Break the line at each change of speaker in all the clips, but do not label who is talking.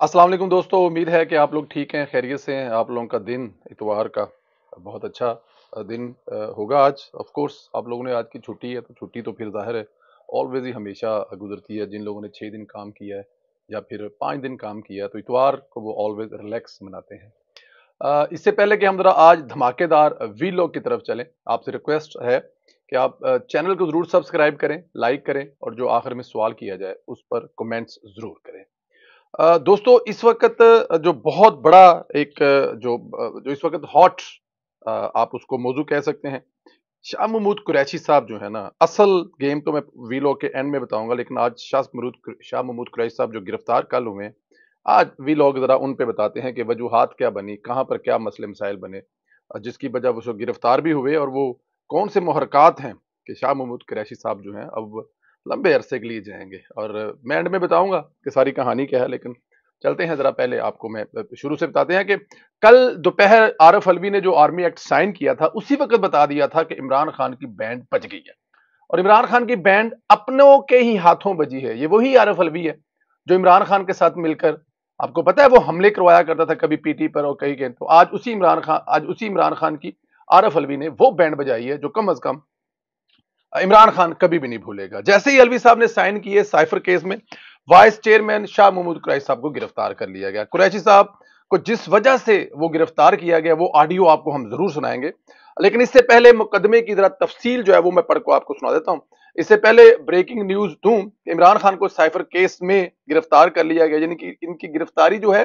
वालेकुम दोस्तों, उम्मीद है कि आप लोग ठीक हैं, खैरियत से हैं। आप लोगों का दिन, इतवार का बहुत अच्छा दिन होगा आज। ऑफ़ कोर्स आप लोगों ने आज की छुट्टी है तो छुट्टी तो फिर ज़ाहिर है। ऑलवेज ही हमेशा गुजरती है, जिन लोगों ने छः दिन काम किया है या फिर पाँच दिन काम किया है तो इतवार को वो ऑलवेज रिलैक्स मनाते हैं। इससे पहले कि हम ज़रा आज धमाकेदार वी लोग की तरफ़ चलें, आपसे रिक्वेस्ट है कि आप चैनल को ज़रूर सब्सक्राइब करें लाइक करें और जो आखिर में सवाल किया जाए, उस पर कमेंट्स ज़रूर करें। दोस्तों, इस वक्त जो बहुत बड़ा एक जो जो इस वक्त हॉट आप उसको मौजू कह सकते हैं, शाह महमूद कुरैशी साहब जो है ना, असल गेम तो मैं वीलो के एंड में बताऊँगा, लेकिन आज शाह महमूद शाह महमूद कुरैशी साहब जो गिरफ़्तार कल हुए आज वी लोग ज़रा उन पे बताते हैं कि वजूहत क्या बनी, कहाँ पर क्या मसले मसाइल बने जिसकी वजह वो गिरफ़्तार भी हुए और वो कौन से महरक़ात हैं कि शाह महमूद कुरैशी साहब जो हैं, अब लंबे अरसे के लिए जाएँगे। और मैं एंड में बताऊँगा कि सारी कहानी क्या है, लेकिन चलते हैं जरा पहले आपको मैं शुरू से बताते हैं कि कल दोपहर आरफ अलवी ने जो आर्मी एक्ट साइन किया था, उसी वक्त बता दिया था कि इमरान खान की बैंड बच गई है। और इमरान खान की बैंड अपनों के ही हाथों बजी है। ये वही आरफ अलवी है जो इमरान खान के साथ मिलकर, आपको पता है वो हमले करवाया करता था कभी पीटी पर और कहीं के तो आज उसी इमरान खान, आज उसी इमरान खान की आरफ अलवी ने वो बैंड बजाई है जो कम अज कम इमरान खान कभी भी नहीं भूलेगा। जैसे ही अलवी साहब ने साइन किए साइफर केस में, वाइस चेयरमैन शाह महमूद कुरैशी साहब को गिरफ़्तार कर लिया गया। कुरैशी साहब को जिस वजह से वो गिरफ़्तार किया गया, वो ऑडियो आपको हम ज़रूर सुनाएँगे। लेकिन इससे पहले मुकदमे की जरा तफसील जो है, वो मैं पढ़ को आपको सुना देता हूँ। इससे पहले ब्रेकिंग न्यूज़ दूँ, इमरान खान को साइफर केस में गिरफ़्तार कर लिया गया, यानी कि इनकी गिरफ्तारी जो है,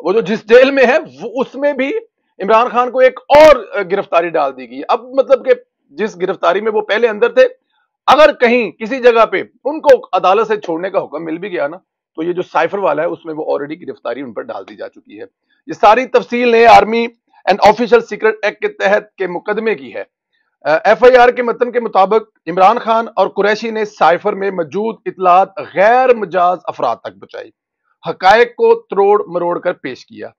वो जो जिस जेल में है उसमें भी इमरान खान को एक और गिरफ्तारी डाल दी गई। अब मतलब कि जिस गिरफ्तारी में वो पहले अंदर थे, अगर कहीं किसी जगह पे उनको अदालत से छोड़ने का हुक्म मिल भी गया ना तो ये जो साइफर वाला है, उसमें वो ऑलरेडी गिरफ्तारी उन पर डाल दी जा चुकी है। ये सारी तफसील ने army and official secret act के तहत के मुकदमे की है। एफ़ आई आर के मतन के मुताबिक इमरान खान और कुरैशी ने साइफर में मौजूद इतलात गैर मजाज अफराद तक पहुंचाई हकायक को त्रोड़ मरोड़ कर पेश किया।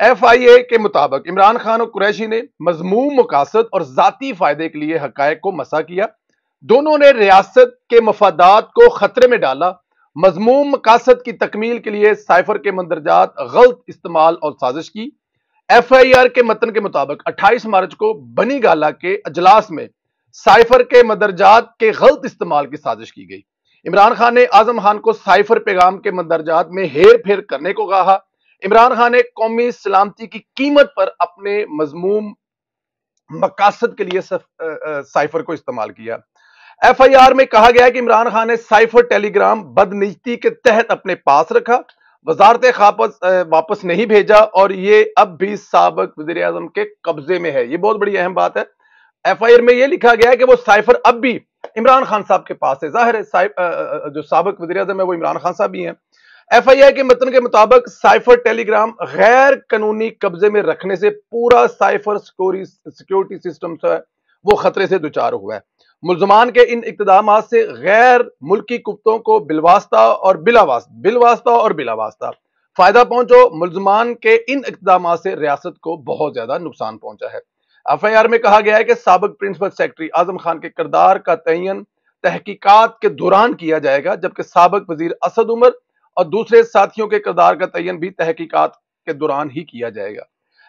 एफ़ आई ए के मुताबिक इमरान खान और कुरैशी ने मजमूम मकासद और जाती फ़ायदे के लिए हकायक को मसा किया। दोनों ने रियासत के मफादात को खतरे में डाला। मजमूम मकासद की तकमील के लिए साइफर के मंदरजात गलत इस्तेमाल और साजिश की। एफ़ आई आर के मतन के मुताबिक 28 मार्च को बनी गाला के अजलास में साइफर के मंदरजात के गलत इस्तेमाल की साजिश की गई। इमरान खान ने आज़म खान को साइफर पैगाम के मंदरजात में हेर फेर करने को कहा। इमरान खान ने कौमी सलामती की कीमत पर अपने मजमूम मकासद के लिए साइफर को इस्तेमाल किया। एफ़ आई आर में कहा गया है कि इमरान खान ने साइफर टेलीग्राम बदनीति के तहत अपने पास रखा, वजारत खापस वापस नहीं भेजा और ये अब भी सबक वज़ीर आज़म के कब्जे में है। ये बहुत बड़ी अहम बात है। एफ़ आई आर में यह लिखा गया है कि वो साइफर अब भी इमरान खान साहब के पास है। ज़ाहिर है जो सबक वजी अजम है, वो इमरान खान साहब भी हैं। एफ़ आई आई के मतन के मुताबिक साइफर टेलीग्राम गैर कानूनी कब्जे में रखने से पूरा साइफर सिक्योरिटी सिस्टम जो है वो खतरे से दुचार हुआ है। मुलजमान के इन इकदाम से गैर मुल्की कुत्तों को बिलवास्ता और बिलावास्ता बिलवास्ता और बिलावास्ता फ़ायदा पहुंचो, मुलजमान के इन इकदाम से रियासत को बहुत ज़्यादा नुकसान पहुँचा है। एफ़ आई आर में कहा गया है कि सबक प्रिंसिपल सेक्रेटरी आज़म खान के किरदार का तयन तहकीकत के दौरान किया जाएगा, जबकि सबक वज़ीर असद उमर और दूसरे साथियों के किरदार का तयन भी तहकीकात के दौरान ही किया जाएगा।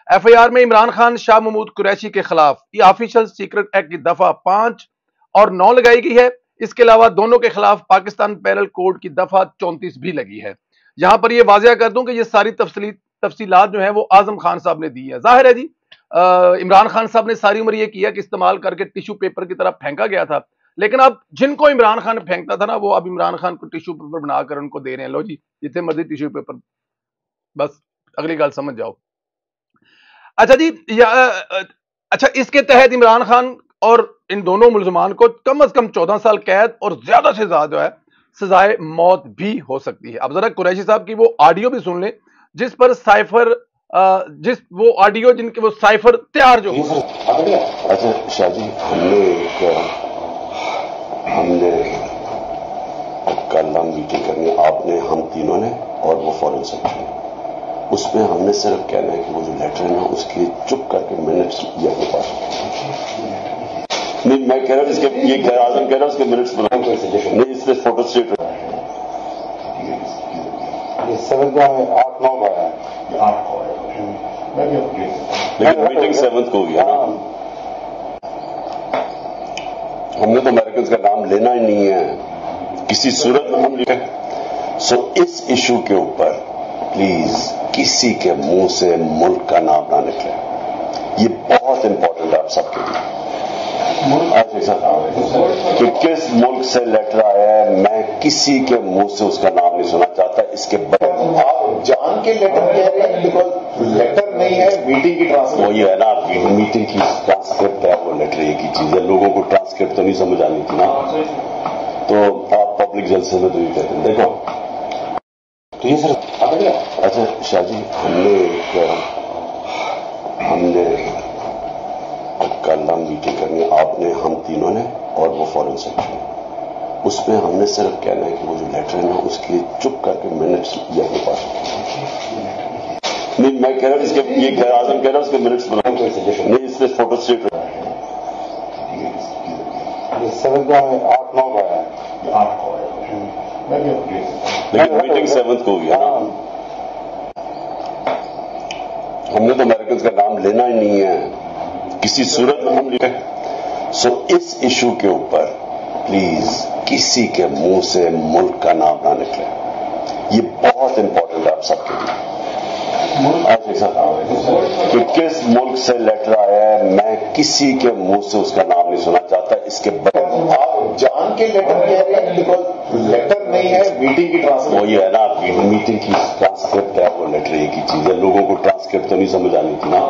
एफ़ आई आर में इमरान खान, शाह महमूद कुरैशी के खिलाफ ऑफिशियल सीक्रेट एक्ट की दफ़ा पाँच और नौ लगाई गई है। इसके अलावा दोनों के खिलाफ पाकिस्तान पैरल कोड की दफ़ा चौंतीस भी लगी है। यहाँ पर यह वाजिया कर दूँ कि ये सारी तफसली तफसीलात जो है वो आज़म खान साहब ने दी है। ज़ाहिर है जी इमरान खान साहब ने सारी उम्र यह किया कि इस्तेमाल करके टिश्यू पेपर की तरफ़ फेंका गया था। लेकिन अब जिनको इमरान खान फेंकता था ना, वो अब इमरान खान को टिश्यू पेपर बनाकर उनको दे रहे हैं। लो जी, जितने मर्ज़ी टिश्यू पेपर। बस, अगली गल समझ जाओ। अच्छा जी, या अच्छा इसके तहत इमरान खान और इन दोनों मुलजमान को कम अज कम चौदह साल कैद और ज़्यादा से ज़्यादा जो है, सजाए मौत भी हो सकती है। अब जरा कुरैशी साहब की वो ऑडियो भी सुन लें, जिस पर साइफर जिस वो ऑडियो जिनके वो साइफर तैयार जो
अच्छा जी हमने कल हम मीटिंग करनी आपने हम तीनों ने और वो फॉरन सेक्रेटरी उसमें हमने सिर्फ़ कहना है कि वो जो लेटर है ना उसके चुप करके मिनट्स ये अपने पास। नहीं मैं कह रहा हूँ इसके ये गैर आज़म कह रहा हूँ उसके मिनट्स बनाओ नहीं इससे फ़ोटो स्टेट समझदार में आठ नौ का है।
आठ को है। मैं भी अपडेट
लेकिन मीटिंग सेवंथ को हुई है। ना हमने तो अमेरिकन का नाम लेना ही नहीं है। किसी सूरत में हम लिखे। सो इस इशू के ऊपर प्लीज़ किसी के मुँह से मुल्क का नाम ना निकले। ये बहुत इंपॉर्टेंट है आप सबके लिए। कि किस मुल्क से लेटर आया है, मैं किसी के मुँह से उसका नाम नहीं सुना चाहता। इसके बगैर
आप जान के लेटर कह रहे हैं बिकॉज़ लेटर नहीं है मीटिंग की ट्रांसफ़र
वही है ना आपकी मीटिंग की ट्रांसक्रिप्ट है, वो लेटर ही चीज़ है। लोगों को ट्रांसक्रिप्ट तो नहीं समझ आनी थी ना? तो आप पब्लिक जलसे में तो ये कहते हैं देखो। तो ये सर अच्छा शाह जी हमने एक हमने कल हम मीटिंग करनी आपने हम तीनों ने और वो फॉरेन सेक्रेटरी उसमें हमने सिर्फ़ कहना है कि वो जो लेटर है ना उसके लिए चुप करके मिनट्स ये अपने पास नहीं मैं कह रहा हूँ इसके ये आज़म कह रहा हूँ उसके मिनट्स बनाओ नहीं इसमें फ़ोटो स्टेट समझदार में आठ नौ का है लेकिन मीटिंग सेवंथ को हुई हमने तो अमेरिकन का नाम लेना ही नहीं है। किसी सूरत में हम लिखे सो इस इशू के ऊपर प्लीज़ किसी के मुँह से मुल्क का नाम ना निकले। ये बहुत इंपॉर्टेंट है आप सबके लिए। कि किस मुल्क से लेटर आया है, मैं किसी के मुँह से उसका नाम नहीं सुना चाहता। इसके बगैर
आप जान के लेटर कह रहे हैं बिकॉज़ लेटर नहीं है मीटिंग की ट्रांसफ़र
वही है ना मीटिंग की ट्रांसक्रिप्ट है वो लेटर एक ही चीज़ है। लोगों को ट्रांसक्रिप्ट तो नहीं समझ आनी थी ना।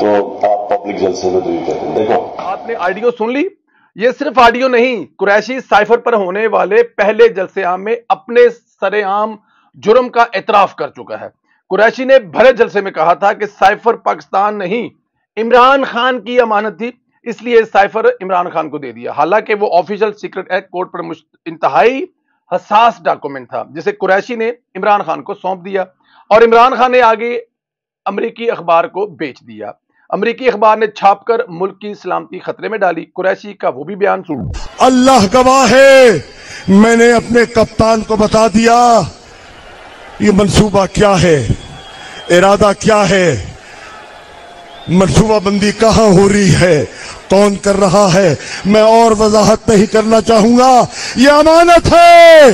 तो आप पब्लिक जलसे में तो ये कहते हैं देखो।
आपने ऑडियो सुन ली? ये सिर्फ़ ऑडियो नहीं कुरैशी साइफर पर होने वाले पहले जलसे आम में अपने सरेआम जुर्म का एतराफ कर चुका है। कुरैशी ने भरे जलसे में कहा था कि साइफर पाकिस्तान नहीं इमरान खान की अमानत थी। इसलिए साइफर इमरान खान को दे दिया। हालाँकि वो ऑफिशियल सीक्रेट एक्ट कोर्ट पर इंतहाई हसास डॉक्यूमेंट था, जिसे कुरैशी ने इमरान खान को सौंप दिया और इमरान खान ने आगे अमरीकी अखबार को बेच दिया। अमरीकी अखबार ने छापकर मुल्क की सलामती खतरे में डाली। कुरैशी का वो भी बयान सुन।
अल्लाह गवाह है। मैंने अपने कप्तान को बता दिया, ये मंसूबा क्या है? इरादा क्या है? मंसूबा बंदी कहाँ हो रही है? कौन कर रहा है? मैं और वजाहत नहीं करना चाहूँगा। ये अमानत है।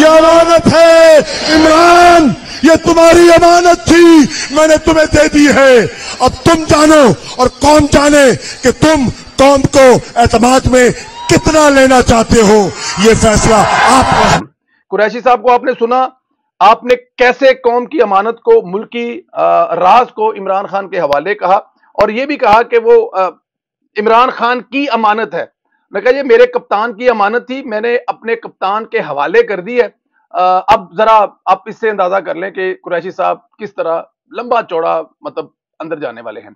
ये अमानत है। इमरान, ये तुम्हारी अमानत थी। मैंने तुम्हें दे दी है। अब तुम जानो और कौन जाने कि तुम कौम को एतमाद में कितना लेना चाहते हो? ये फैसला आपका
कुरैशी साहब को आपने सुना आपने कैसे कौम की अमानत को, मुल्की राज को इमरान खान के हवाले कहा? और यह भी कहा कि वो इमरान खान की अमानत है। मैं कहा, ये मेरे कप्तान की अमानत थी, मैंने अपने कप्तान के हवाले कर दी है। अब जरा आप इससे अंदाज़ा कर लें कि कुरैशी साहब किस तरह लंबा चौड़ा मतलब अंदर जाने वाले हैं।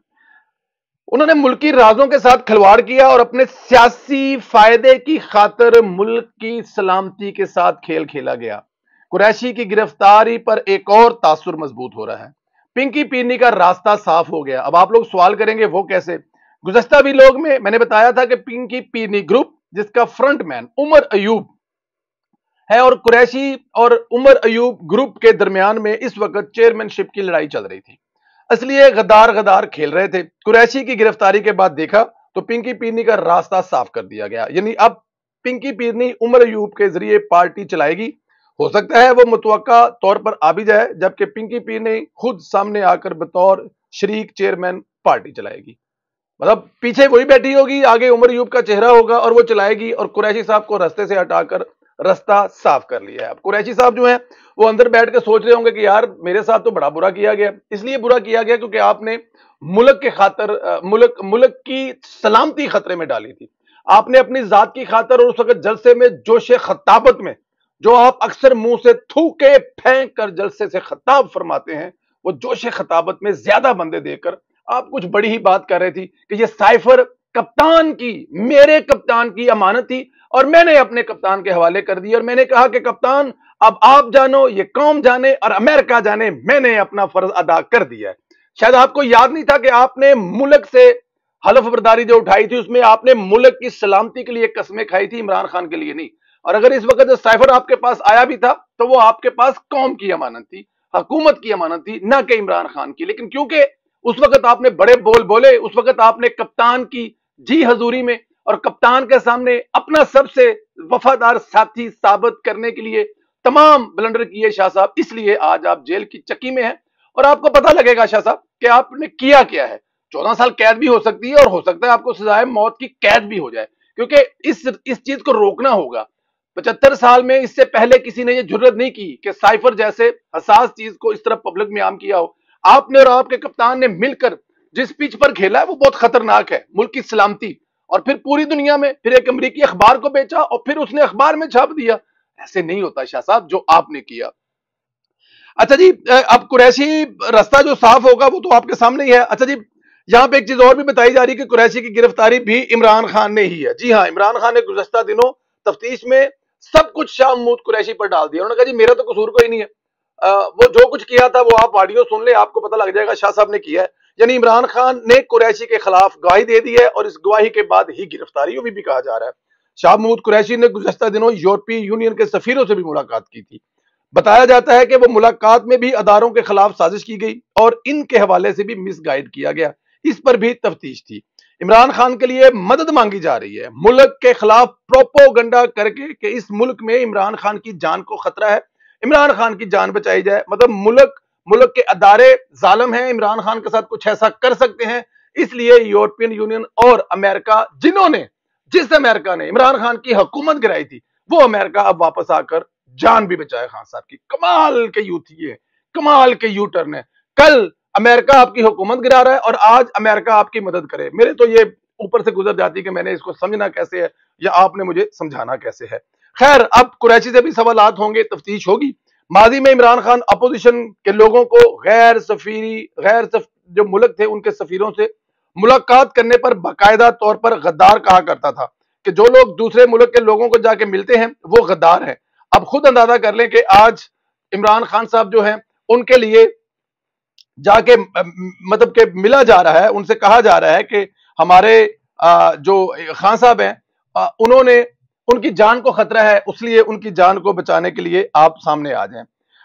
उन्होंने मुल्की राजों के साथ खिलवाड़ किया और अपने सियासी फ़ायदे की खातर मुल्क की सलामती के साथ खेल खेला गया। कुरैशी की गिरफ्तारी पर एक और तासुर मज़बूत हो रहा है। पिंकी पीरनी का रास्ता साफ़ हो गया। अब आप लोग सवाल करेंगे, वो कैसे? गुजश्ता भी लोग में, मैंने बताया था कि पिंकी पीरनी ग्रुप, जिसका फ्रंट मैन उमर अयूब है और कुरैशी और उमर अयूब ग्रुप के दरमियान में इस वक्त चेयरमैनशिप की लड़ाई चल रही थी। इसलिए गदार गदार खेल रहे थे। कुरैशी की गिरफ्तारी के बाद देखा तो पिंकी पीरनी का रास्ता साफ़ कर दिया गया। यानी अब पिंकी पीरनी उमर अयूब के ज़रिए पार्टी चलाएगी। हो सकता है वो मुतवक्का तौर पर आ भी जाए, जबकि पिंकी पी ने खुद सामने आकर बतौर शरीक चेयरमैन पार्टी चलाएगी। मतलब पीछे वही बैठी होगी, आगे उमर यूब का चेहरा होगा और वो चलाएगी और कुरैशी साहब को रास्ते से हटाकर रास्ता साफ़ कर लिया है। अब कुरैशी साहब जो है, वो अंदर बैठ के सोच रहे होंगे कि यार, मेरे साथ तो बड़ा बुरा किया गया। इसलिए बुरा किया गया क्योंकि आपने मुल्क के खातर मुल्क मुल्क की सलामती खतरे में डाली थी। आपने अपनी जात की खातर और उस वक्त जलसे में जोश खताबत में जो आप अक्सर मुँह से थूके फेंक कर जलसे से खताब फरमाते हैं, वो जोश खताबत में ज़्यादा बंदे देकर, आप कुछ बड़ी ही बात कर रहे थी कि ये साइफर कप्तान की, मेरे कप्तान की अमानत थी और मैंने अपने कप्तान के हवाले कर दी और मैंने कहा कि कप्तान, अब आप जानो, ये कौम जाने और अमेरिका जाने, मैंने अपना फ़र्ज़ अदा कर दिया है। शायद आपको याद नहीं था कि आपने मुल्क से हलफ बरदारी जो उठाई थी, उसमें आपने मुल्क की सलामती के लिए कस्में खाई थी, इमरान खान के लिए नहीं। और अगर इस वक्त साइफर आपके पास आया भी था तो वो आपके पास कौम की अमानत थी, हकूमत की अमानत थी, ना कि इमरान खान की। लेकिन क्योंकि उस वक्त आपने बड़े बोल बोले, उस वक्त आपने कप्तान की, जी हजूरी में, और कप्तान के सामने अपना सबसे वफादार साथी साबित करने के लिए तमाम ब्लंडर किए शाह साहब, इसलिए आज आप जेल की चक्की में हैं। और आपको पता लगेगा शाह साहब कि आपने किया क्या है। चौदह साल कैद भी हो सकती है और हो सकता है आपको सजाए मौत की कैद भी हो जाए, क्योंकि इस इस चीज़ को रोकना होगा। पचहत्तर साल में इससे पहले किसी ने यह ज़रूरत नहीं की कि साइफर जैसे हसास चीज़ को इस तरह पब्लिक में आम किया हो। आपने और आपके कप्तान ने मिलकर जिस पिच पर खेला है, वो बहुत खतरनाक है, मुल्क की सलामती। और फिर पूरी दुनिया में फिर एक अमरीकी अखबार को बेचा और फिर उसने अखबार में छाप दिया। ऐसे नहीं होता शाह साहब, जो आपने किया। अच्छा जी अब कुरैशी रास्ता जो साफ़ होगा, वो तो आपके सामने ही है। अच्छा जी, यहाँ पे एक चीज़ और भी बताई जा रही है कि कुरैशी की गिरफ्तारी भी इमरान खान ने ही है। जी हाँ इमरान खान ने गुजशत दिनों तफ्तीश में सब कुछ शाह महमूद कुरैशी पर डाल दिया। उन्होंने कहा जी मेरा तो कसूर कोई नहीं है। आ, वो जो कुछ किया था वो आप ऑडियो सुन ले आपको पता लग जाएगा शाह साहब ने किया है। यानी इमरान खान ने कुरैशी के खिलाफ गवाही दे दी है और इस गवाही के बाद ही गिरफ्तारी भी, भी कहा जा रहा है। शाह महमूद कुरैशी ने गुजशत दिनों यूरोपीय यूनियन के सफीरों से भी मुलाकात की थी। बताया जाता है कि वो मुलाकात में भी अदारों के खिलाफ साजिश की गई और इनके हवाले से भी मिसगाइड किया गया। इस पर भी तफ्तीश थी। इमरान खान के लिए मदद मांगी जा रही है। मुल्क के खिलाफ प्रोपोगंडा करके कि इस मुल्क में इमरान खान की जान को खतरा है। इमरान खान की जान बचाई जाए। मतलब मुल्क मुल्क के अदारे जालम हैं। इमरान खान के साथ कुछ ऐसा कर सकते हैं। इसलिए यूरोपियन यूनियन और अमेरिका, जिन्होंने, जिस अमेरिका ने इमरान खान की हुकूमत गिराई थी, वो अमेरिका अब वापस आकर जान भी बचाए। खान साहब की कमाल के यूथी है। कमाल के यू टर्न है। कल अमेरिका आपकी हुकूमत गिरा रहा है और आज अमेरिका आपकी मदद करे। मेरे तो ये ऊपर से गुजर जाती कि मैंने इसको समझना कैसे है या आपने मुझे समझाना कैसे है। खैर अब कुरैशी से भी सवाल होंगे तफ्तीश होगी। माजी में इमरान खान अपोजिशन के लोगों को गैर सफीरी गैर सफ, जो मुल्क थे उनके सफीरों से मुलाकात करने पर बाकायदा तौर पर गद्दार कहा करता था कि जो लोग दूसरे मुल्क के लोगों को जाके मिलते हैं वो गद्दार हैं। अब खुद अंदाज़ा कर लें कि आज इमरान खान साहब जो हैं उनके लिए जाके मतलब के मिला जा रहा है, उनसे कहा जा रहा है कि हमारे जो खान साहब हैं उन्होंने, उनकी जान को खतरा है उसलिए उनकी जान को बचाने के लिए आप सामने आ जाएँ।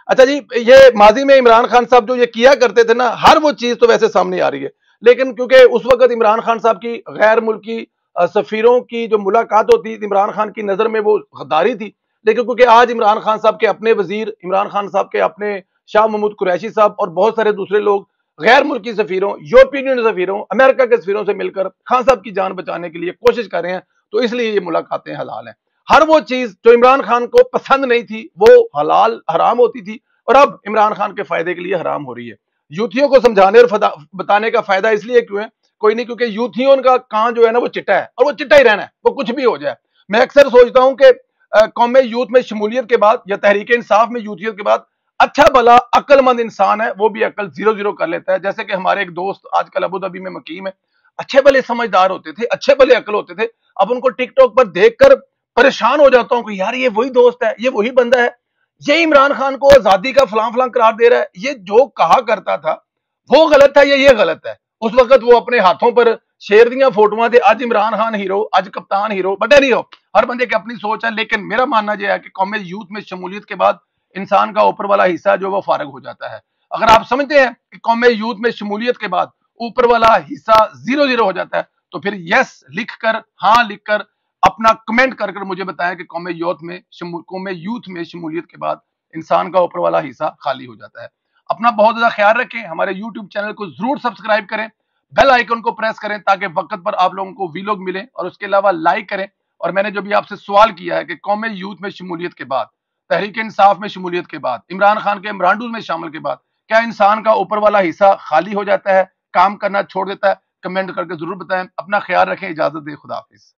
अच्छा जी, ये माजी में इमरान खान साहब जो ये किया करते थे ना, हर वो चीज़ तो वैसे सामने आ रही है, लेकिन क्योंकि उस वक्त इमरान खान साहब की गैर मुल्की सफीरों की जो मुलाकात होती, इमरान खान की नज़र में वो गद्दारी थी, लेकिन क्योंकि आज इमरान खान साहब के अपने वज़ीर, इमरान खान साहब के अपने शाह महमूद कुरैशी साहब और बहुत सारे दूसरे लोग गैर मुल्की सफीरों, यूरोपियन यूनियन सफीरों, अमेरिका के सफीरों से मिलकर खान साहब की जान बचाने के लिए कोशिश कर रहे हैं तो इसलिए ये मुलाकातें हलाल हैं। हर वो चीज़ जो इमरान खान को पसंद नहीं थी, वो हलाल, हराम होती थी और अब इमरान खान के फ़ायदे के लिए हराम हो रही है। यूथियों को समझाने और बताने का फ़ायदा इसलिए क्यों है? कोई नहीं, क्योंकि यूथियों का कान जो है ना, वो चिट्टा है और वो चिट्टा ही रहना है, वो कुछ भी हो जाए। मैं अक्सर सोचता हूँ कि कौम यूथ में शमूलियत के बाद या तहरीक इंसाफ में यूथियत के बाद अच्छा भला अक्लमंद इंसान है, वो भी अकल ज़ीरो ज़ीरो कर लेता है। जैसे कि हमारे एक दोस्त आजकल अबू धाबी में मकीम है। अच्छे भले समझदार होते थे, अच्छे भले अकल होते थे, अब उनको टिकटॉक पर देखकर परेशान हो जाता हूँ कि यार ये वही दोस्त है, ये वही बंदा है, ये इमरान खान को आज़ादी का फलां फलां करार दे रहा है, ये जो कहा करता था, वो गलत है या ये गलत है? उस वक्त वो अपने हाथों पर शेर दिया फ़ोटो थे अज इमरान खान हीरो अज कप्तान हीरो बटे नहीं हो। हर बंदे की अपनी सोच है, लेकिन मेरा मानना यह है कि कौमी यूथ में शमूलियत के बाद इंसान का ऊपर वाला हिस्सा जो वो फारग हो जाता है। अगर आप समझते हैं कि कौम यूथ में शमूलियत के बाद ऊपर वाला हिस्सा ज़ीरो ज़ीरो हो जाता है तो फिर यस लिखकर हाँ लिखकर, अपना कमेंट कर कर मुझे बताएँ कि कौम यूथ में कौम यूथ में शमूलियत के बाद इंसान का ऊपर वाला हिस्सा खाली हो जाता है। अपना बहुत ज़्यादा ख्याल रखें, हमारे यूट्यूब चैनल को ज़रूर सब्सक्राइब करें बेल आइकन को प्रेस करें ताकि वक्त पर आप लोगों को वीलॉग मिले और उसके अलावा लाइक करें। और मैंने जो भी आपसे सवाल किया है कि कौम यूथ में शमूलियत के बाद तहरीक इंसाफ में शमूलियत के बाद, इमरान खान के इमरान में शामिल के बाद, क्या इंसान का ऊपर वाला हिस्सा खाली हो जाता है, काम करना छोड़ देता है? कमेंट करके ज़रूर बताएँ, अपना ख्याल रखें, इजाज़त दे खुदाफिज